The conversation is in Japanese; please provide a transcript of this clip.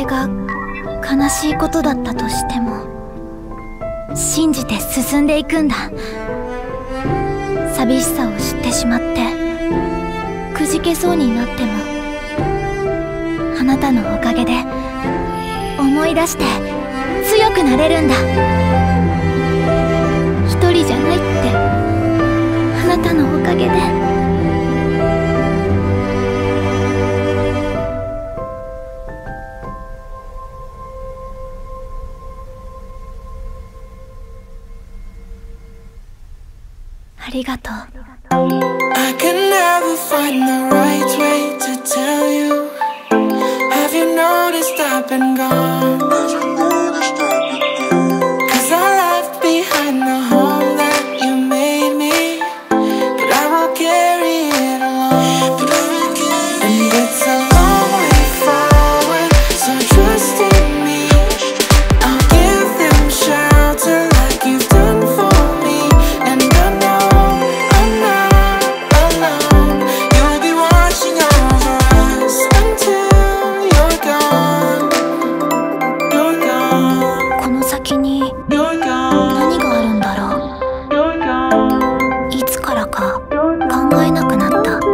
れが悲しいことだったとしても信じて進んでいくんだ寂しさを知ってしまってくじけそうになってもあなたのおかげで思い出して強くなれるんだ一人じゃないってあなたのおかげで。りがとう声なくなった。